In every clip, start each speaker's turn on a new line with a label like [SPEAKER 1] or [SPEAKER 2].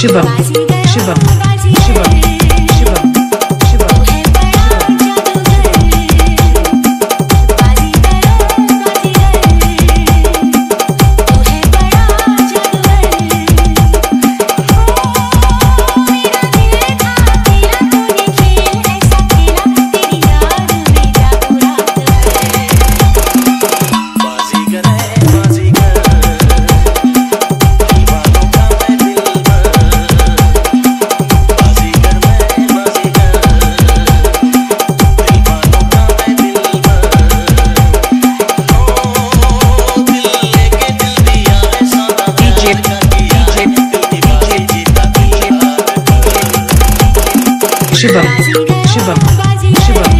[SPEAKER 1] шибам, шибам, шибам. 是吧？是吧？是吧？吧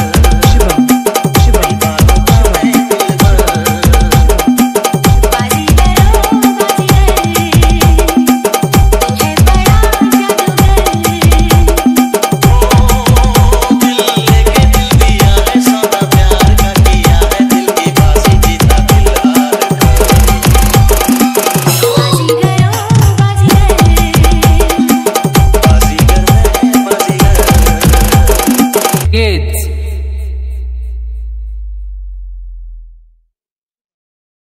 [SPEAKER 2] It's